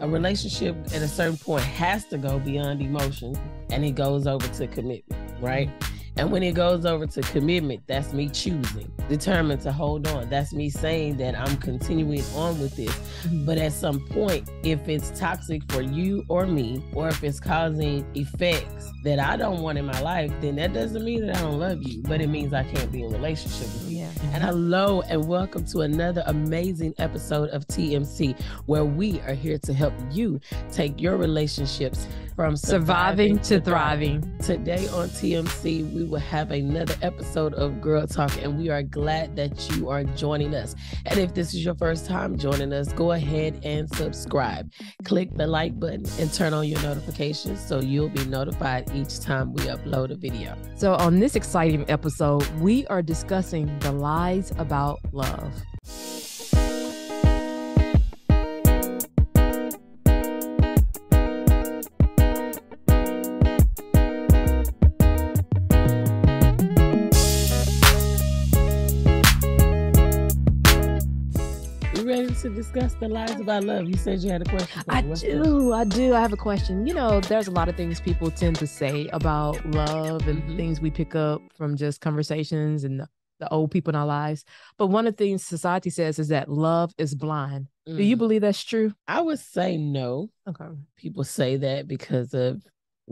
A relationship at a certain point has to go beyond emotion and it goes over to commitment, right? And when it goes over to commitment, that's me choosing, determined to hold on. That's me saying that I'm continuing on with this. Mm-hmm. But at some point, if it's toxic for you or me, or if it's causing effects that I don't want in my life, then that doesn't mean that I don't love you, but it means I can't be in relationship with you. Yeah. And hello and welcome to another amazing episode of TMC, where we are here to help you take your relationships from surviving, surviving to, thriving. thriving. Today on TMC, we will have another episode of Girl Talk, and we are glad that you are joining us. And if this is your first time joining us, go ahead and subscribe. Click the like button and turn on your notifications so you'll be notified each time we upload a video. So, on this exciting episode, we are discussing the lies about love. To discuss the lies about love. You said you had a question. I do. I do. I have a question. You know, there's a lot of things people tend to say about love and mm-hmm. things we pick up from just conversations and the, the, old people in our lives. But one of the things society says is that love is blind. Mm. Do you mm. believe that's true? I would say no. Okay. People say that because of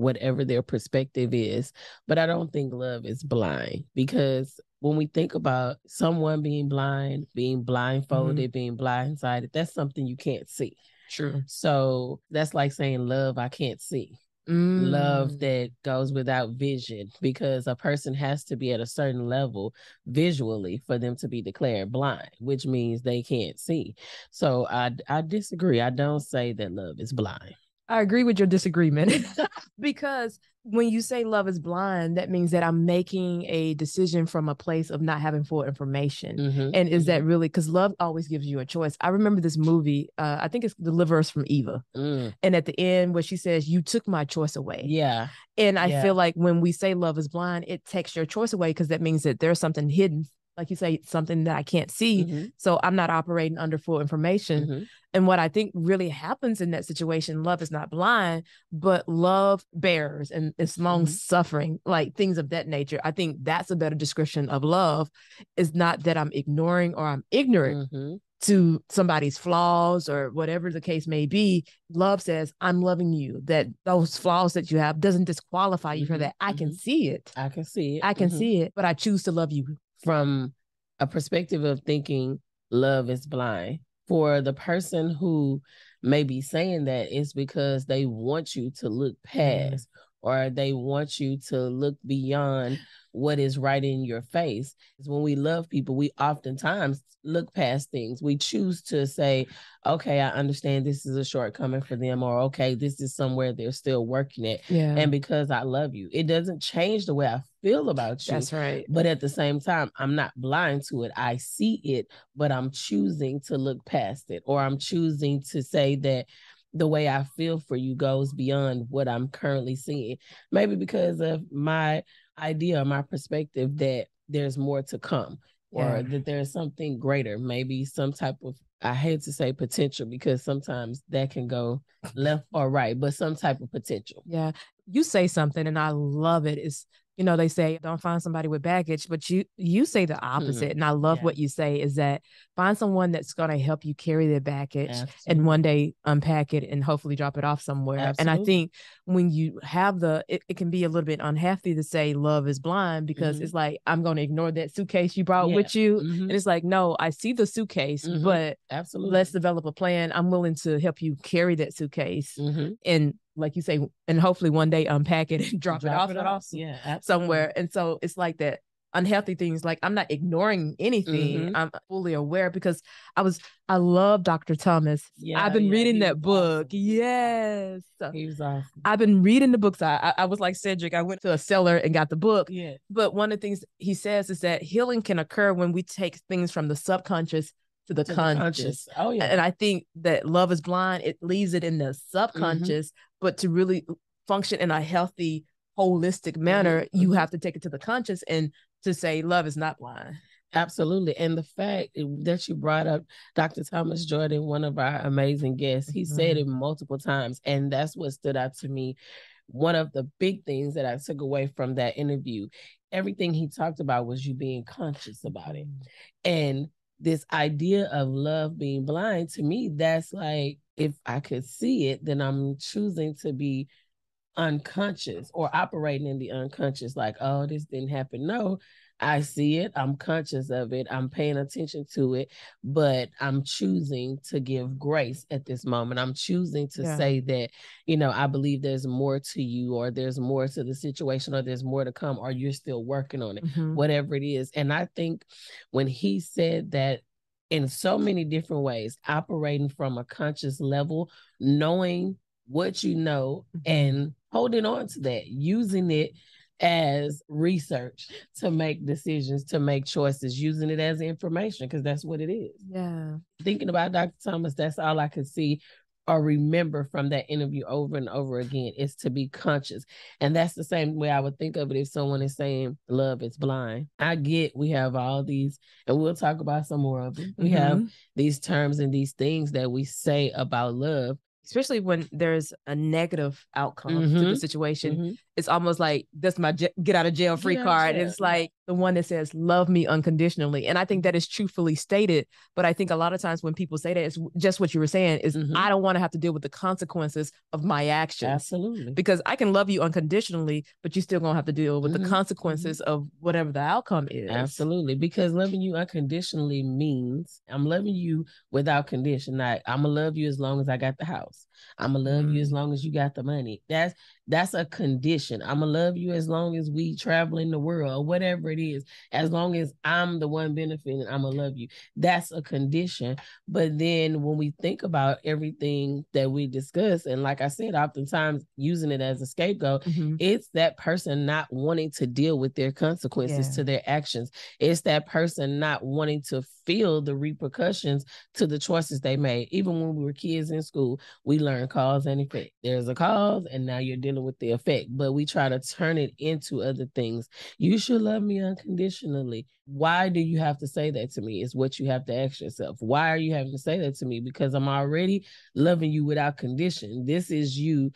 whatever their perspective is. But I don't think love is blind because when we think about someone being blind, being blindfolded, mm-hmm. being blindsided, that's something you can't see. True. So that's like saying love I can't see. Mm. Love that goes without vision because a person has to be at a certain level visually for them to be declared blind, which means they can't see. So I I disagree. I don't say that love is blind. I agree with your disagreement because when you say love is blind, that means that I'm making a decision from a place of not having full information. Mm-hmm. And is that mm-hmm. really because love always gives you a choice? I remember this movie, uh, I think it's Deliver Us from Eva. Mm. And at the end, where she says, You took my choice away. Yeah. And I yeah. feel like when we say love is blind, it takes your choice away because that means that there's something hidden like you say, something that I can't see. Mm-hmm. So I'm not operating under full information. Mm-hmm. And what I think really happens in that situation, love is not blind, but love bears and it's long mm-hmm. suffering, like things of that nature. I think that's a better description of love. Is not that I'm ignoring or I'm ignorant mm-hmm. to somebody's flaws or whatever the case may be. Love says, I'm loving you. That those flaws that you have doesn't disqualify you mm-hmm. for that. I can mm-hmm. see it. I can see it. I can mm-hmm. see it, but I choose to love you. From a perspective of thinking love is blind for the person who may be saying that it's because they want you to look past mm-hmm. or they want you to look beyond what is right in your face. Is when we love people, we oftentimes look past things. We choose to say, okay, I understand this is a shortcoming for them, or okay, this is somewhere they're still working at. Yeah. And because I love you, it doesn't change the way I feel about you. That's right. But at the same time, I'm not blind to it. I see it, but I'm choosing to look past it, or I'm choosing to say that the way I feel for you goes beyond what I'm currently seeing. Maybe because of my idea or my perspective that there's more to come yeah. or that there's something greater, maybe some type of I hate to say potential because sometimes that can go left or right, but some type of potential. Yeah. You say something and I love it. It's you know they say don't find somebody with baggage but you you say the opposite mm-hmm. and i love yeah. what you say is that find someone that's going to help you carry their baggage Absolutely. and one day unpack it and hopefully drop it off somewhere Absolutely. and i think when you have the it, it, can be a little bit unhealthy to say love is blind because mm-hmm. it's like i'm going to ignore that suitcase you brought yeah. with you mm-hmm. and it's like no i see the suitcase mm-hmm. but Absolutely. let's develop a plan i'm willing to help you carry that suitcase mm-hmm. and like you say, and hopefully one day unpack it and drop, drop it off, it off. Yeah, absolutely. somewhere. And so it's like that unhealthy things. Like I'm not ignoring anything. Mm-hmm. I'm fully aware because I was I love Dr. Thomas. Yeah, I've been yeah, reading that book. Awesome. Yes. He was awesome. I've been reading the books. I, I was like Cedric. I went to a seller and got the book. Yeah. But one of the things he says is that healing can occur when we take things from the subconscious to the, to conscious. the conscious. Oh yeah. And I think that love is blind. It leaves it in the mm-hmm. subconscious, mm-hmm. But to really function in a healthy, holistic manner, mm-hmm. you mm-hmm. have to take it to the conscious and to say love is not blind. Absolutely. And the fact that you brought up Dr. Thomas Jordan, one of our amazing guests, he mm-hmm. said it multiple times. And that's what stood out to me. One of the big things that I took away from that interview, everything he talked about was you being conscious about it. Mm. And this idea of love being blind, to me, that's like if I could see it, then I'm choosing to be unconscious or operating in the unconscious, like, oh, this didn't happen. No, I see it, I'm conscious of it, I'm paying attention to it, but I'm choosing to give grace at this moment. I'm choosing to yeah. say that, you know, I believe there's more to you, or there's more to the situation, or there's more to come, or you're still working on it, mm-hmm. whatever it is. And I think when he said that in so many different ways, operating from a conscious level, knowing what you know mm-hmm. and holding on to that, using it as research to make decisions, to make choices, using it as information because that's what it is. Yeah. Thinking about Dr. Thomas, that's all I could see or remember from that interview over and over again is to be conscious. And that's the same way I would think of it if someone is saying love is blind. I get we have all these, and we'll talk about some more of them. We mm-hmm. have these terms and these things that we say about love, especially when there's a negative outcome mm-hmm. to the mm-hmm. situation. Mm-hmm. It's almost like that's my j- get out of jail free card. Jail. It's like the one that says love me unconditionally. And I think that is truthfully stated. But I think a lot of times when people say that, it's just what you were saying is mm-hmm. I don't want to have to deal with the consequences of my actions. Absolutely. Because I can love you unconditionally, but you still gonna have to deal with the mm-hmm. consequences of whatever the outcome is. Absolutely. Because loving you unconditionally means I'm loving you without condition. Like I'm gonna love you as long as I got the house. I'm gonna love mm. you as mm. long as you got the money. That's that's a condition. I'm gonna love you as long as we travel in the world, or whatever it is. As long as I'm the one benefiting, I'm gonna love you. That's a condition. But then when we think about everything that we discuss, and like I said, oftentimes using it as a scapegoat, mm-hmm. it's that person not wanting to deal with their consequences yeah. to their actions. It's that person not wanting to feel the repercussions to the choices they made. Even when we were kids in school, we learned cause and effect. There's a cause, and now you're dealing with the effect, but we try to turn it into other things. You should love me unconditionally. Why do you have to say that to me? Is what you have to ask yourself. Why are you having to say that to me? Because I'm already loving you without condition. This is you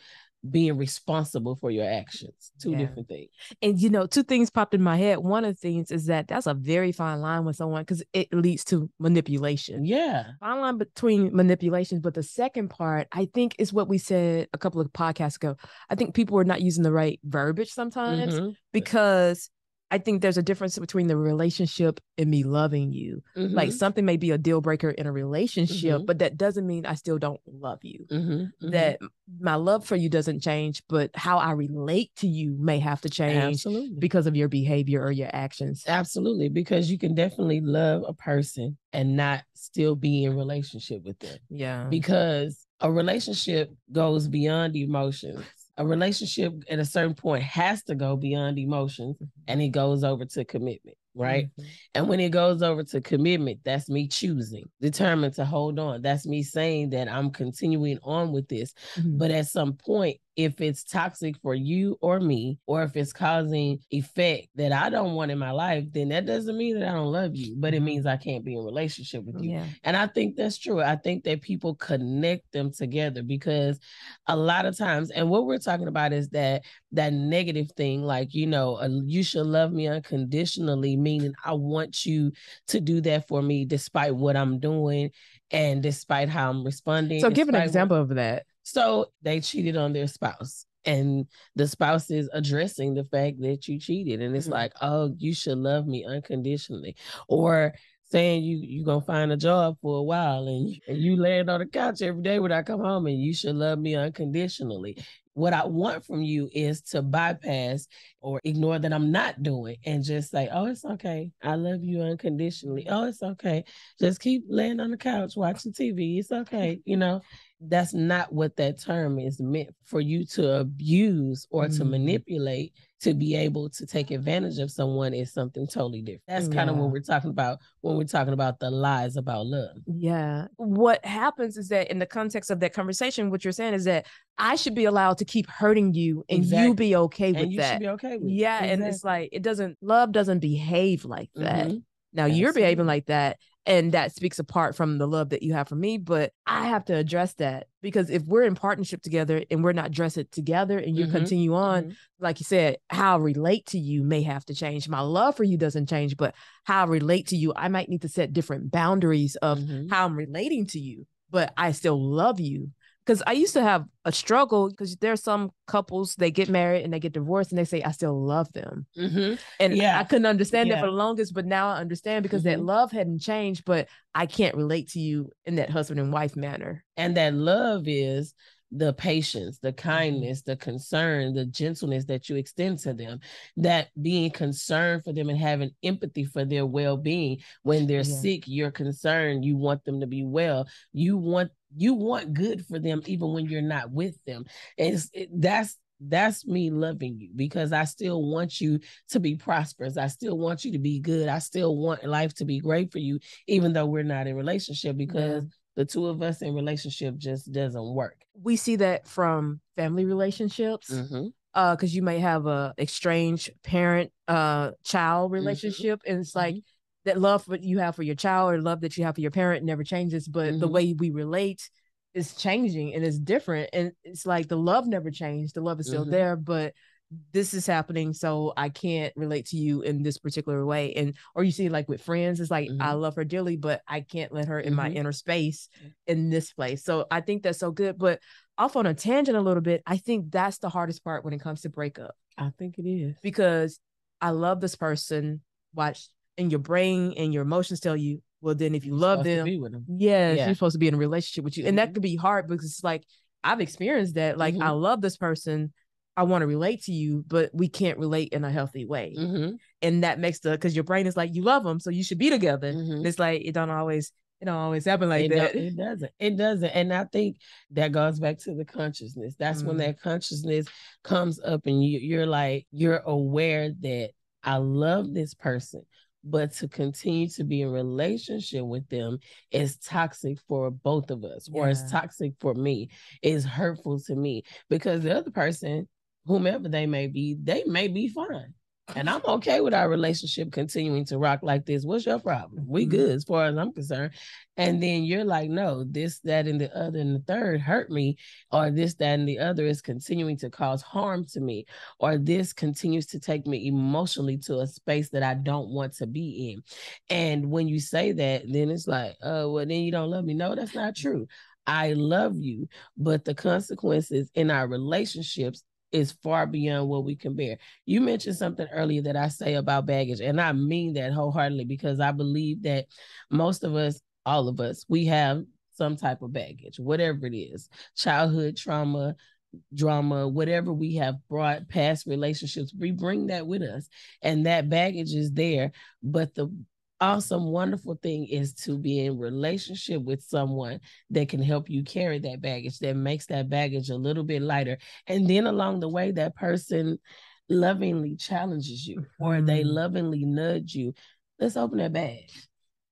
being responsible for your actions. Two yeah. different things. And you know, two things popped in my head. One of the things is that that's a very fine line with someone because it leads to manipulation. Yeah. Fine line between manipulations. But the second part, I think, is what we said a couple of podcasts ago. I think people are not using the right verbiage sometimes mm-hmm. because I think there's a difference between the relationship and me loving you. Mm-hmm. Like something may be a deal breaker in a relationship, mm-hmm. but that doesn't mean I still don't love you. Mm-hmm. mm-hmm. That my love for you doesn't change, but how I relate to you may have to change Absolutely. because of your behavior or your actions. Absolutely, because you can definitely love a person and not still be in relationship with them. Yeah. Because a relationship goes beyond emotions a relationship at a certain point has to go beyond emotions mm-hmm. and it goes over to commitment right? Mm-hmm. And when it goes over to commitment, that's me choosing, determined to hold on. That's me saying that I'm continuing on with this. Mm-hmm. But at some point, if it's toxic for you or me, or if it's causing effect that I don't want in my life, then that doesn't mean that I don't love you, but it mm-hmm. means I can't be in relationship with you. Yeah. And I think that's true. I think that people connect them together because a lot of times, and what we're talking about is that that negative thing, like you know, uh, you should love me unconditionally meaning I want you to do that for me despite what I'm doing and despite how I'm responding. So give an example what... of that. So they cheated on their spouse and the spouse is addressing the fact that you cheated and it's mm-hmm. like oh you should love me unconditionally or saying you you gonna find a job for a while and you, and you land on the couch every day when I come home and you should love me unconditionally what I want from you is to bypass or ignore that I'm not doing and just say, oh, it's okay. I love you unconditionally. Oh, it's okay. Just keep laying on the couch watching TV. It's okay. You know, that's not what that term is meant for you to abuse or mm. to manipulate to be able to take advantage of someone is something totally different. That's kind of what we're talking about when we're talking about the lies about love. Yeah. What happens is that in the context of that conversation, what you're saying is that I should be allowed to keep hurting you and exactly. you be okay with and that. be okay with yeah. Exactly. And it's like it doesn't love doesn't behave like that. Mm-hmm. Now Absolutely. you're behaving like that and that speaks apart from the love that you have for me but i have to address that because if we're in partnership together and we're not dressing it together and you mm-hmm. continue on mm-hmm. like you said how I relate to you may have to change my love for you doesn't change but how I relate to you i might need to set different boundaries of mm-hmm. how i'm relating to you but i still love you because I used to have a struggle because there's some couples they get married and they get divorced and they say I still love them, mm-hmm. and yeah. I couldn't understand yeah. that for the longest, but now I understand because mm-hmm. that love hadn't changed, but I can't relate to you in that husband and wife manner. And that love is the patience, the mm-hmm. kindness, the concern, the gentleness that you extend to them, that being concerned for them and having empathy for their well being. When they're yeah. sick, you're concerned, you want them to be well. You want you want good for them even when you're not with them. And it, that's that's me loving you because I still want you to be prosperous. I still want you to be good. I still want life to be great for you, even though we're not in relationship because yeah. The two of us in relationship just doesn't work. We see that from family relationships. Mm-hmm. Uh, because you may have a estranged parent uh child mm-hmm. relationship, mm-hmm. and it's like mm-hmm that love that you have for your child or love that you have for your parent never changes, but mm-hmm. the way we relate is changing and it's different. And it's like the love never changed. The love is still mm-hmm. there, but this is happening so i can't relate to you in this particular way and or you see like with friends it's like mm-hmm. i love her dearly but i can't let her in mm-hmm. my inner space in this place so i think that's so good but off on a tangent a little bit i think that's the hardest part when it comes to breakup i think it is because i love this person watch and your brain and your emotions tell you, well, then if you love them, them. Yes, yeah. you're supposed to be in a relationship with you. Mm-hmm. And that mm-hmm. could be hard because it's like I've experienced that. Like mm-hmm. I love this person. I want to relate to you, but we can't relate in a healthy way. Mm-hmm. And that makes the because your brain is like, you love them, so you should be together. Mm-hmm. It's like it don't always it don't always happen like it that. it doesn't. It doesn't. And I think that goes back to the consciousness. That's mm when that consciousness comes up and you, you're like, you're aware that I love this person, but to continue to be in relationship with them is toxic for both of us yeah. or it's toxic for me is hurtful to me because the other person whomever they may be they may be fine and I'm okay with our relationship continuing to rock like this. What's your problem? We mm-hmm. good as far as I'm concerned. And then you're like, no, this, that, and the other, and the third hurt me, or this, that, and the other is continuing to cause harm to me, or this continues to take me emotionally to a space that I don't want to be in. And when you say that, then it's like, oh, well, then you don't love me. No, that's not true. I love you, but the consequences in our relationships is far beyond what we can bear. You mentioned something earlier that I say about baggage, and I mean that wholeheartedly because I believe that most of us, all of us, we have some type of baggage, whatever it is childhood trauma, drama, whatever we have brought past relationships, we bring that with us. And that baggage is there. But the awesome, wonderful thing is to be in relationship with someone that can help you carry that baggage, that makes that baggage a little bit lighter. And then along the way, that person lovingly challenges you or they mm-hmm. lovingly nudge you. Let's open that bag.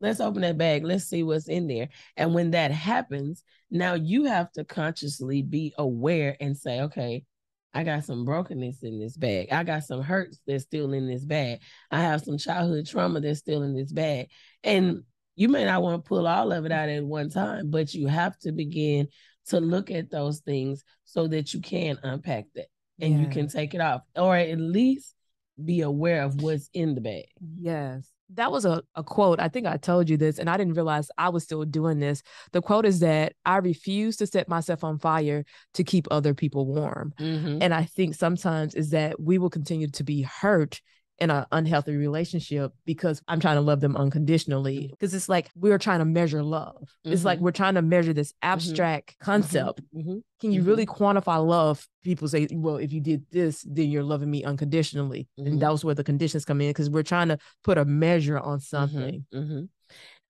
Let's open that bag. Let's see what's in there. And when that happens, now you have to consciously be aware and say, okay, I got some brokenness in this bag. I got some hurts that's still in this bag. I have some childhood trauma that's still in this bag. And you may not want to pull all of it out at one time, but you have to begin to look at those things so that you can unpack that and yeah. you can take it off or at least be aware of what's in the bag. Yes that was a, a quote. I think I told you this, and I didn't realize I was still doing this. The quote is that I refuse to set myself on fire to keep other people warm. Mm-hmm. And I think sometimes is that we will continue to be hurt in an unhealthy relationship because I'm trying to love them unconditionally. Because mm-hmm. it's like we're trying to measure love. Mm-hmm. It's like mm-hmm. we're trying to measure this mm-hmm. abstract mm-hmm. concept. Mm-hmm. Can you really quantify love? People say, well, if you did this, then you're loving me unconditionally. And that was where the conditions come in because we're trying to put a measure on something.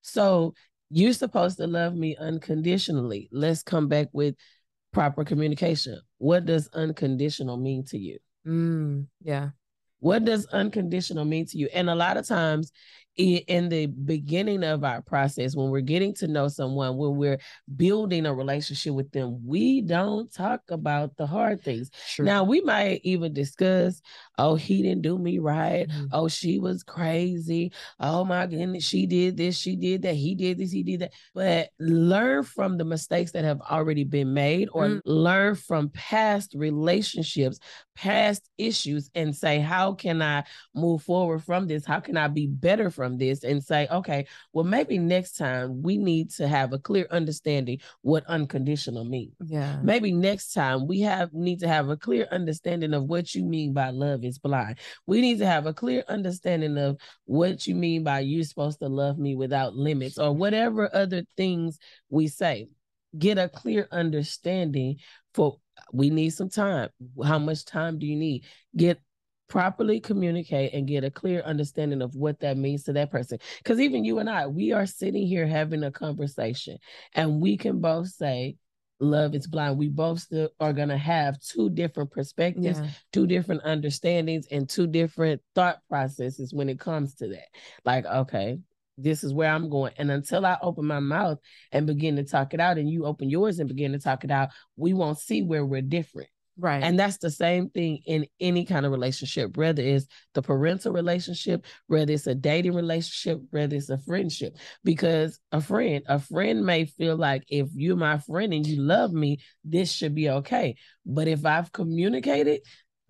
So you're supposed to love me unconditionally. Let's come back with proper communication. What does unconditional mean to you? Mm, yeah. What does unconditional mean to you? And a lot of times in the beginning of our process, when we're getting to know someone, when we're building a relationship with them, we don't talk about the hard things. Sure. Now, we might even discuss, oh, he didn't do me right. Mm-hmm. Oh, she was crazy. Oh, my goodness, she did this, she did that, he did this, he did that. But learn from the mistakes that have already been made or mm-hmm. learn from past relationships, past issues, and say, how can I move forward from this? How can I be better from from this and say, okay, well, maybe next time we need to have a clear understanding what unconditional means. Yeah. Maybe next time we have need to have a clear understanding of what you mean by love is blind. We need to have a clear understanding of what you mean by you're supposed to love me without limits or whatever other things we say. Get a clear understanding for we need some time. How much time do you need? Get properly communicate and get a clear understanding of what that means to that person. Because even you and I, we are sitting here having a conversation, and we can both say, Love is blind. We both still are going to have two different perspectives, yeah. two different understandings, and two different thought processes when it comes to that. Like, okay, this is where I'm going. And until I open my mouth and begin to talk it out, and you open yours and begin to talk it out, we won't see where we're different. Right. And that's the same thing in any kind of relationship, whether it's the parental relationship, whether it's a dating relationship, whether it's a friendship. Because a friend, a friend may feel like if you're my friend and you love me, this should be okay. But if I've communicated,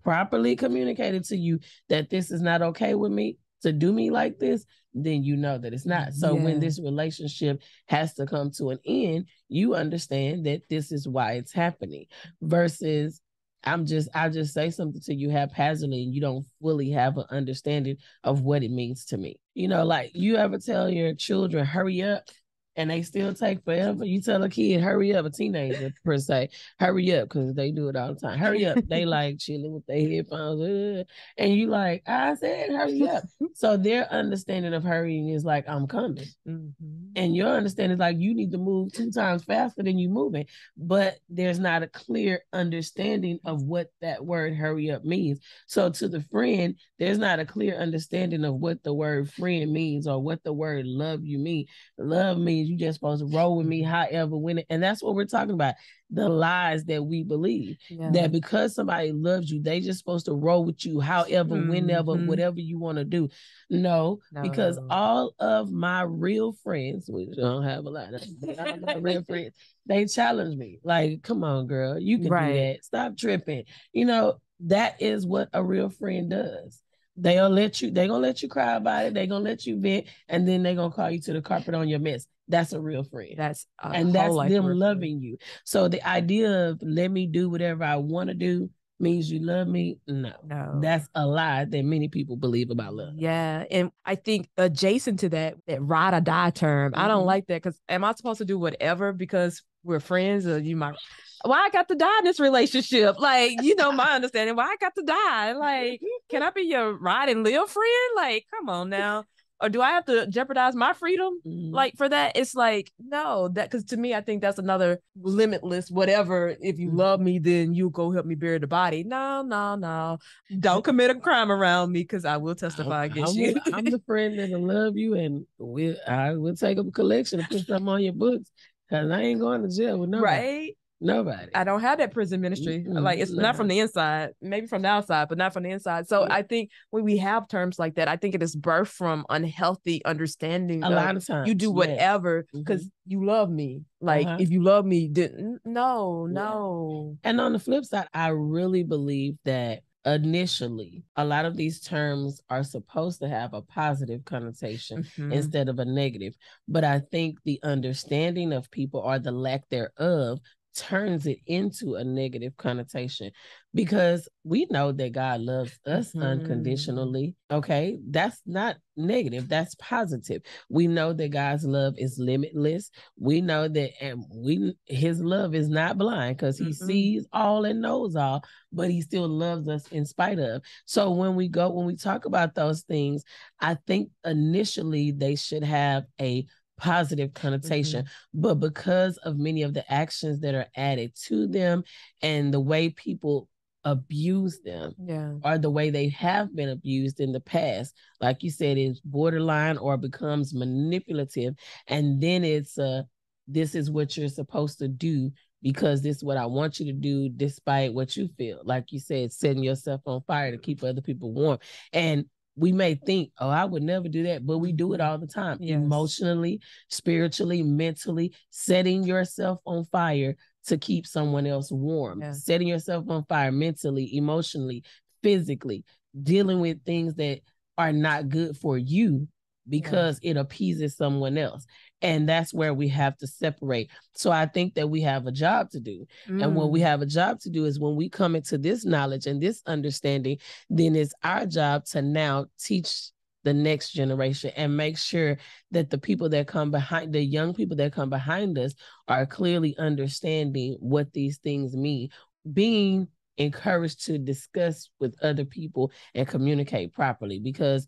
properly communicated to you that this is not okay with me to do me like this, then you know that it's not. So yeah. when this relationship has to come to an end, you understand that this is why it's happening versus I'm just I just say something to you haphazardly and you don't fully have an understanding of what it means to me. You know, like you ever tell your children, hurry up, and they still take forever. You tell a kid, hurry up, a teenager per se, hurry up, because they do it all the time. Hurry up. they like chilling with their headphones. Uh, and you like, I said, hurry up. so their understanding of hurrying is like, I'm coming. Mm-hmm. And your understanding is like, you need to move two times faster than you're moving. But there's not a clear understanding of what that word hurry up means. So to the friend, there's not a clear understanding of what the word friend means or what the word love you mean. Love means you just supposed to roll with me mm-hmm. however when it, and that's what we're talking about the lies that we believe yeah. that because somebody loves you they just supposed to roll with you however mm-hmm. whenever whatever you want to do no, no, because all of my real friends which I don't have a lot of my real friends they challenge me like come on girl you can right. do that stop tripping you know that is what a real friend does They'll let you, they're gonna let you cry about it, they're gonna let you vent, and then they're gonna call you to the carpet on your mess. That's a real friend. That's and that's them loving you. So the idea of let me do whatever I want to do means you love me. No, no, that's a lie that many people believe about love. Yeah, and I think adjacent to that, that ride or die term, mm-hmm. I don't mm-hmm. like that because am I supposed to do whatever because we're friends or you might? Why I got to die in this relationship? Like, you know, my understanding. Why I got to die? Like, can I be your ride and live friend? Like, come on now or do I have to jeopardize my freedom? Mm-hmm. Like for that, it's like no, that because to me, I think that's another limitless whatever. If you mm-hmm. love me, then you go help me bury the body. No, no, no, don't commit a crime around me because I will testify I'm, against I'm, you. I'm the friend that'll love you, and we I will take up a collection and put something on your books because I ain't going to jail with nobody. Right. Nobody. I don't have that prison ministry. Mm-hmm. Like it's no. not from the inside, maybe from the outside, but not from the inside. So yeah. I think when we have terms like that, I think it is birthed from unhealthy understanding. A lot of times. You do whatever because mm-hmm. you love me. Like uh-huh. if you love me, then no, no. Yeah. And on the flip side, I really believe that initially a lot of these terms are supposed to have a positive connotation mm-hmm. instead of a negative but i think the understanding of people or the lack thereof turns it into a negative connotation because we know that God loves us mm-hmm. unconditionally. Okay. That's not negative, that's positive. We know that God's love is limitless. We know that and we his love is not blind because he mm-hmm. sees all and knows all, but he still loves us in spite of. So when we go, when we talk about those things, I think initially they should have a positive connotation. Mm-hmm. but because of many of the actions that are added to them and the way people abuse them yeah. or the way they have been abused in the past like you said is borderline or becomes manipulative. And then it's uh this is what you're supposed to do because this is what I want you to do despite what you feel. Like you said setting yourself on fire to keep other people warm. And we may think, oh, I would never do that, but we do it all the time yes. emotionally, spiritually, mentally, setting yourself on fire to keep someone else warm, yeah. setting yourself on fire mentally, emotionally, physically, dealing with things that are not good for you because yeah. it appeases someone else. And that's where we have to separate. So I think that we have a job to do. Mm. And what we have a job to do is when we come into this knowledge and this understanding, then it's our job to now teach the next generation and make sure that the people that come behind the young people that come behind us are clearly understanding what these things mean being encouraged to discuss with other people and communicate properly because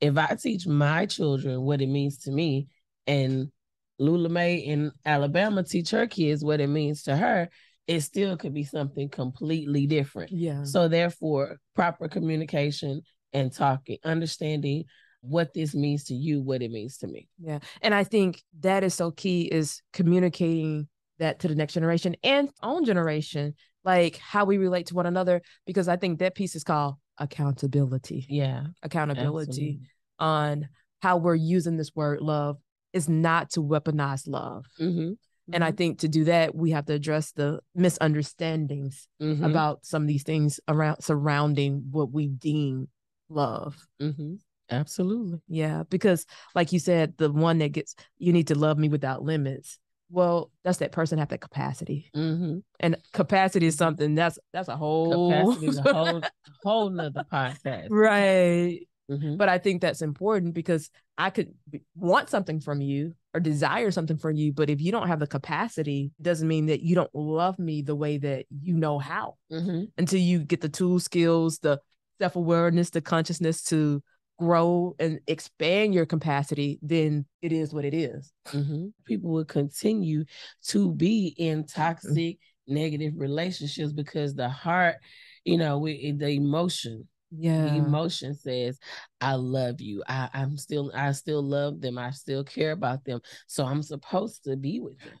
if i teach my children what it means to me and lula may in alabama teach her kids what it means to her it still could be something completely different yeah so therefore proper communication and talking, understanding what this means to you, what it means to me. Yeah. And I think that is so key is communicating that to the next generation and own generation, like how we relate to one another, because I think that piece is called accountability. Yeah. Accountability Absolutely. on how we're using this word love is not to weaponize love. Mm-hmm. And I mm-hmm. think to do that, we have to address the misunderstandings mm-hmm. about some of these things around surrounding what we deem love. Mm-hmm. Absolutely. Yeah. Because, like you said, the one that gets, you need to love me without limits. Well, does that person have that capacity? Mm-hmm. And capacity is something that's that's a whole capacity is a whole whole nother podcast, right? Mm-hmm. But I think that's important because I could want something from you or desire something from you, but if you don't have the capacity, doesn't mean that you don't love me the way that you know how. Mm-hmm. Until you get the tool skills, the self awareness, the consciousness to grow and expand your capacity, then it is what it is. Mm-hmm. People will continue to be in mm-hmm. toxic, mm-hmm. negative relationships because the heart, you know, we, the emotion. Yeah. The emotion says, I love you. I, I'm still, I still love them. I still care about them. So I'm supposed to be with them.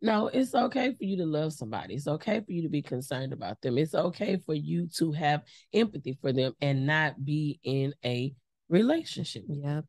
No, it's okay for you to love somebody. It's okay for you to be concerned about them. It's okay for you to have empathy for them and not be in a relationship. Yep.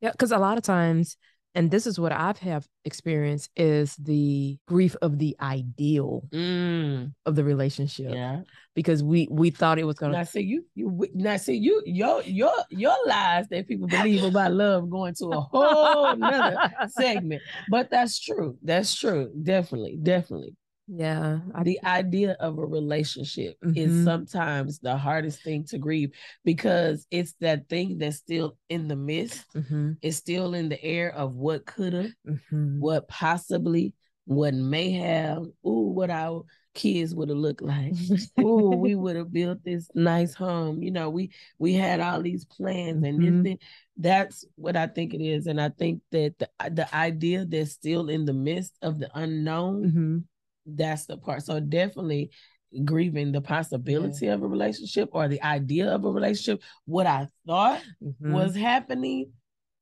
Yeah. Because a lot of times, and this is what I've have experienced is the grief of the ideal mm. of the relationship. Yeah. Because we we thought it was gonna now see you you now see you your your your lies that people believe about love going to a whole nother segment. But that's true. That's true. Definitely. Definitely. Yeah. I, the idea of a relationship mm-hmm. is sometimes the hardest thing to grieve because it's that thing that's still in the mist. Mm-hmm. It's still in the air of what could have, mm-hmm. what possibly, what may have, ooh, what our kids would have looked like. ooh, we would have built this nice home. You know, we we had all these plans and this mm-hmm. thing. That's what I think it is. And I think that the the idea that's still in the midst of the unknown mm-hmm that's the part. So definitely grieving the possibility yeah. of a relationship or the idea of a relationship, what I thought mm-hmm. was happening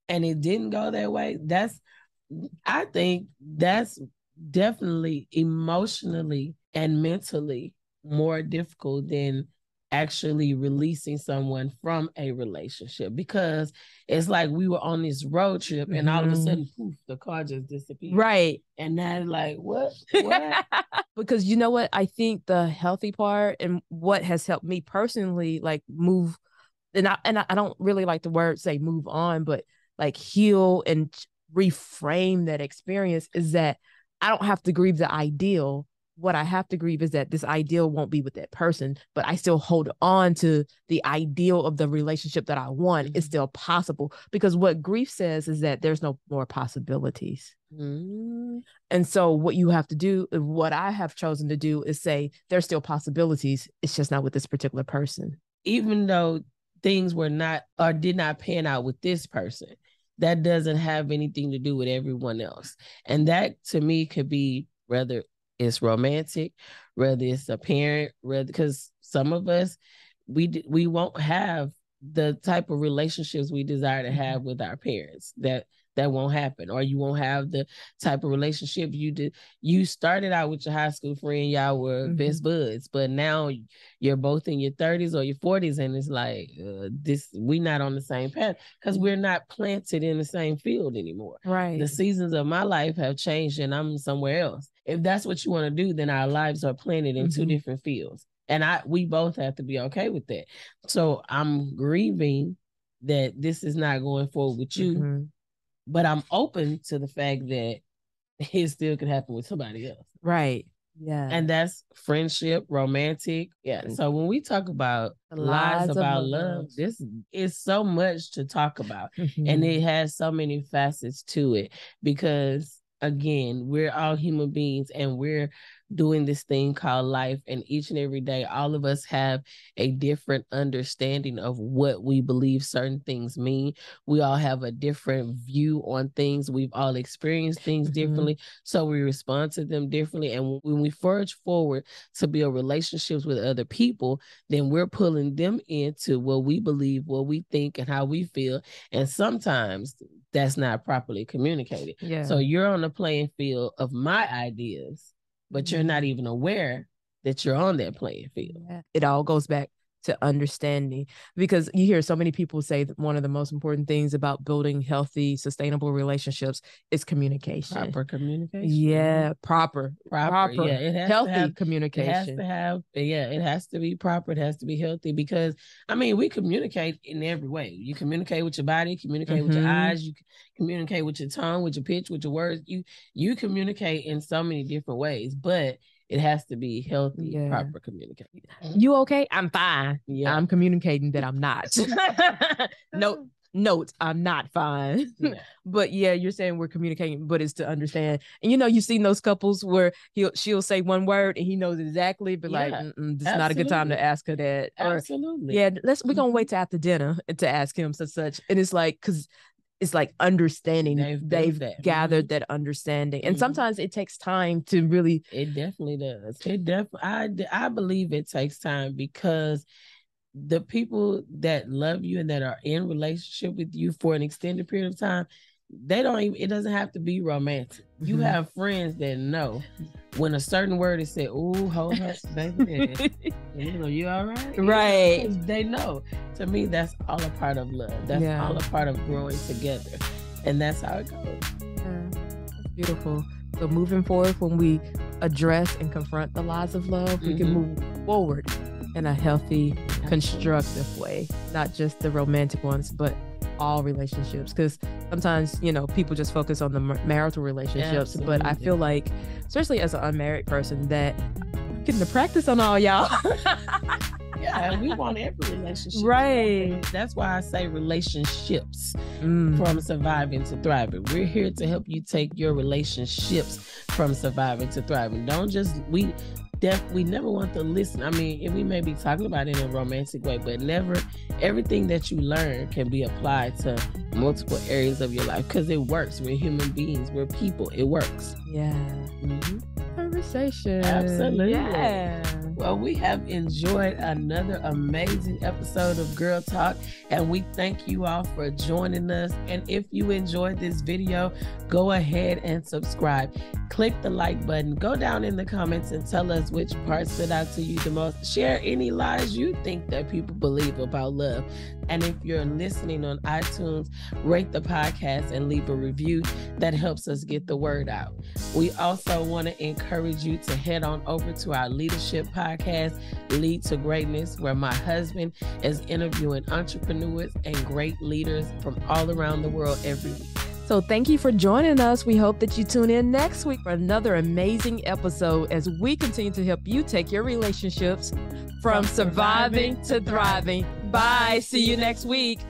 and it didn't go that way. That's I think that's definitely emotionally and mentally more difficult than actually releasing someone from a relationship because it's like we were on this road trip and mm-hmm. all of a mm-hmm. sudden poof the car just disappeared right and now like what, what? because you know what i think the healthy part and what has helped me personally like move and I, and I don't really like the word say move on but like heal and reframe that experience is that I don't have to grieve the ideal what I have to grieve is that this ideal won't be with that person, but I still hold on to the ideal of the relationship that I want mm-hmm. is still possible. Because what grief says is that there's no more possibilities. Mm-hmm. And so, what you have to do, what I have chosen to do, is say there's still possibilities. It's just not with this particular person. Even though things were not or did not pan out with this person, that doesn't have anything to do with everyone else. And that to me could be rather it's romantic, whether it's a parent, whether because some of us we we won't have the type of relationships we desire to have mm-hmm. with our parents that that won't happen or you won't have the type of relationship you did you started out with your high school friend y'all were mm-hmm. best buds but now you're both in your 30s or your 40s and it's like uh, this we're not on the same path because we're not planted in the same field anymore. Right. the seasons of my life have changed and i'm somewhere else. If that's what you want to do then our lives are planted in mm-hmm. two different fields and i we both have to be okay with that. So i'm grieving that this is not going forward with you mm-hmm but I'm open to the fact that it still could happen with somebody else. Right. Yeah. And that's friendship, romantic. Yeah. So when we talk about lies, lies about love, love, this is so much to talk about. Mm-hmm. And it has so many facets to it because again, we're all human beings and we're doing this thing called life. And each and every day, all of us have a different understanding of what we believe certain things mean. We all have a different view on things. We've all experienced things mm-hmm. differently. So we respond to them differently. And when we forge forward to build relationships with other people, then we're pulling them into what we believe, what we think, and how we feel. And sometimes that's not properly communicated. Yeah. So you're on the playing field of my ideas but you're not mm-hmm. even aware that you're on that playing field. Yeah. It all goes back to understanding because you hear so many people say that one of the most important things about building healthy sustainable relationships is communication proper communication yeah proper proper, proper yeah it has healthy have, communication it has to have yeah it has to be proper it has to be healthy because i mean we communicate in every way you communicate with your body communicate mm-hmm. with your mm-hmm. eyes you communicate with your tongue with your pitch with your words you you communicate in so many different ways but it has to be healthy, yeah. proper communication. Mm-hmm. You okay? I'm fine. Yeah. I'm communicating that I'm not. no, note, I'm not fine. Yeah. but yeah, you're saying we're communicating, but it's to understand. And you know, you've seen those couples where he'll she'll say one word and he knows exactly, but yeah. like, it's not a good time to ask her that. Or, Absolutely. Yeah, let's we're gonna wait mm-hmm. till after dinner to ask him such such. And it's like because it's like understanding they've, they've that. gathered mm-hmm. that understanding and mm-hmm. sometimes it takes time to really it definitely does it definitely i i believe it takes time because the people that love you and that are in relationship with you for an extended period of time they don't even it doesn't have to be romantic you mm-hmm. have friends that know when a certain word is said, "Ooh, hold up, baby, you know, you all right?" Right. they know. To me, that's all a part of love. That's yeah. all a part of growing together, and that's how it goes. Yeah. Beautiful. So moving forward, when we address and confront the lies of love, mm-hmm. we can mm-hmm. move forward in a healthy, constructive way, not just the romantic ones, but all relationships because sometimes you know people just focus on the marital relationships yeah, but i feel like especially as an unmarried person that I'm getting the practice on all y'all. Yeah we want every relationship right. That's why i say relationships mm. from surviving to thriving. We're here to help you take your relationships from surviving to thriving. Don't just we def we never want to listen. I mean, we may be talking about it in a romantic way, but never everything that you learn can be applied to multiple areas of your life because it works. We're human beings, we're people. It works. Yeah. Mm-hmm. Conversation. Absolutely. Yeah. Well, we have enjoyed another amazing episode of Girl Talk, and we thank you all for joining us. And if you enjoyed this video, go ahead and subscribe. Click the like button. Go down in the comments and tell us which part stood out to you the most. Share any lies you think that people believe about love. And if you're listening on iTunes, rate the podcast and leave a review. That helps us get the word out. We also want to encourage you to head on over to our leadership podcast, Lead to Greatness, where my husband is interviewing entrepreneurs and great leaders from all around the world every week. So, thank you for joining us. We hope that you tune in next week for another amazing episode as we continue to help you take your relationships from, from surviving, surviving to thriving. Bye. See you next week.